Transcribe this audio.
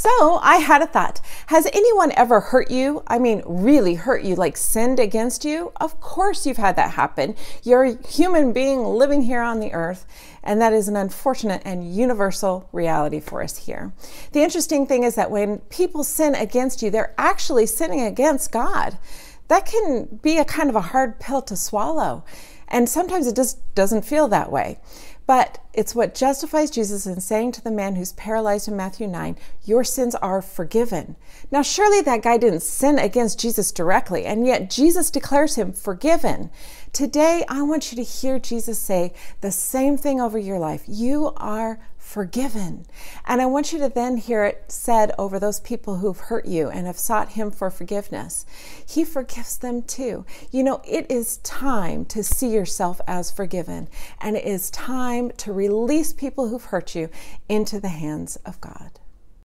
So I had a thought. Has anyone ever hurt you? I mean, really hurt you, like sinned against you? Of course you've had that happen. You're a human being living here on the earth, and that is an unfortunate and universal reality for us here. The interesting thing is that when people sin against you, they're actually sinning against God. That can be a kind of a hard pill to swallow. And sometimes it just doesn't feel that way. But it's what justifies Jesus in saying to the man who's paralyzed in Matthew 9, Your sins are forgiven. Now, surely that guy didn't sin against Jesus directly, and yet Jesus declares him forgiven. Today, I want you to hear Jesus say the same thing over your life. You are forgiven. And I want you to then hear it said over those people who've hurt you and have sought Him for forgiveness. He forgives them too. You know, it is time to see yourself as forgiven, and it is time to release people who've hurt you into the hands of God.